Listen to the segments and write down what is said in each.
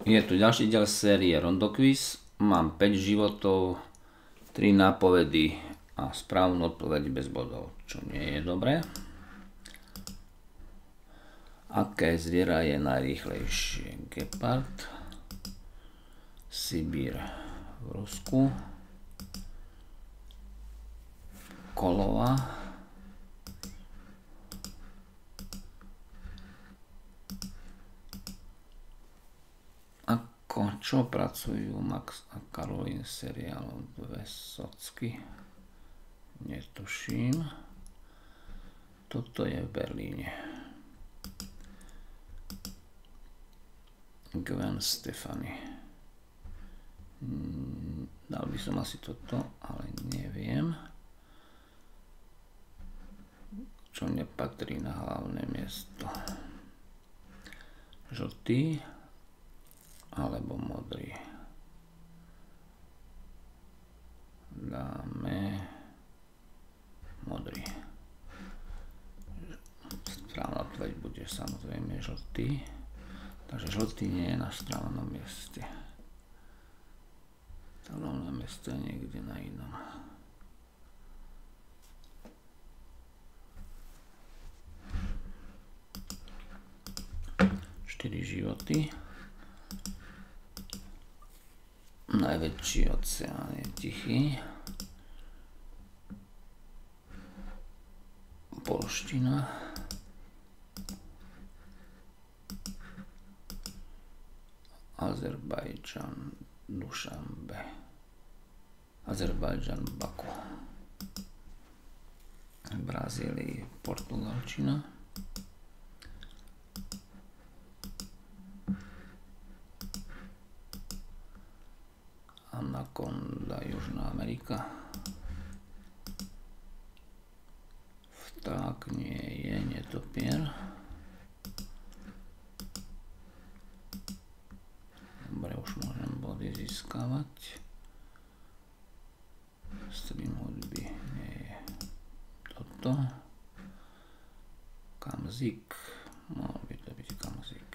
Je tu ďalší diel série Rondo Quiz. Mám 5 životov, 3 nápovedy a správnu odpoveď bez bodov, čo nie je dobré. Aké zviera je najrýchlejšie? Gepard, Sibír v Rusku, Kolova, čo pracujú Max a Karolín seriálom Dve socky? Netuším. Toto je v Berlíne. Gwen Stefani. Hmm, dal by som asi toto, ale neviem. Čo nepatrí na hlavné miesto. Žltý alebo modrý. Dáme modrý. Správna odpoveď bude samozrejme žltý. Takže žltý nie je na správnom mieste. Správne miesto je niekde na inom. Štyri životy. Najväčší oceán je tichý. Polština. Azerbajdžan, Dušanbe, Azerbajdžan, Baku, Brazílii, Portugalčina, Anakonda, Južná Amerika, vták nie je netopier, získavať. Stream hudby nie je toto. Kamzik. Mal by to byť kamzik.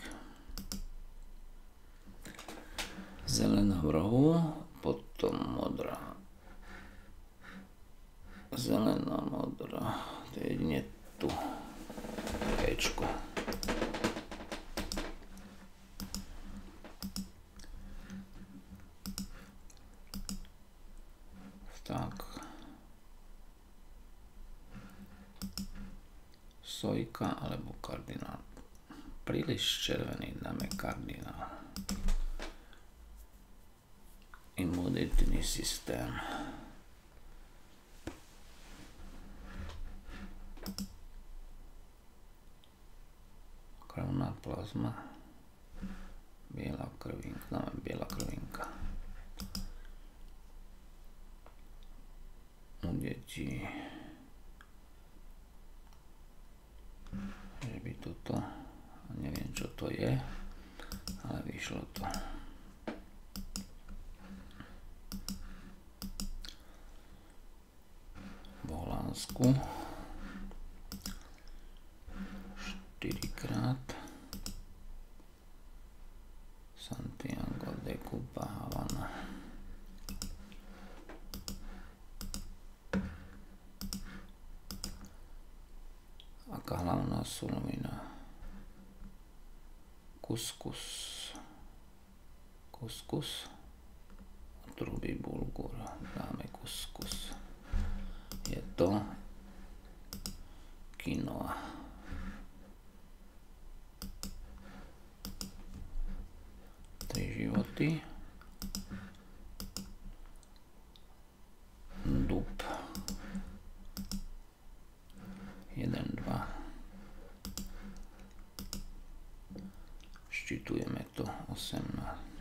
Zelená v rohu, modrá. Zelená, modrá. To je jedine tu. Ečko. Tak. Sojka alebo kardinál. Príliš červený dáme kardinál. Imunitný systém. Krvná plazma. Biela krvinka. Dáme biela krvinka. deti. Že by toto, neviem čo to je, ale vyšlo to. V Holandsku 4 krát Santiago de Cuba Havana. aká hlavná surovina. Kuskus. Kuskus. životy. Dub. 1, 2. Ščitujeme to 18.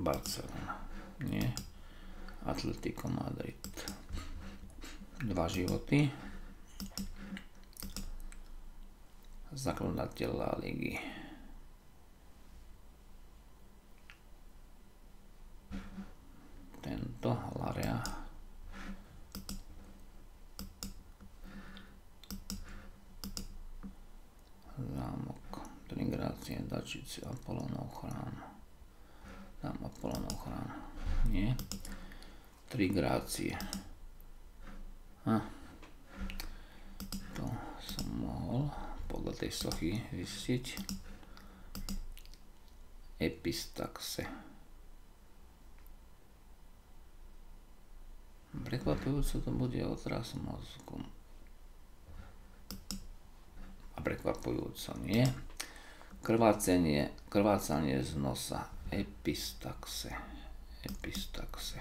Barcelona. Nie. Atletico Madrid. Dva životy. Zakladateľ La Ligy. Tento Larea. Zámok. Trigrácie, dačici, Apollonov chrám. Dám Apolonov chrám. Nie. Tri grácie. Ha. To som mohol podľa tej sochy zistiť. Epistaxe. Prekvapujúco to bude otras mozgu. A prekvapujúco nie. Krvácenie, krvácanie z nosa. epistakse, epistakse.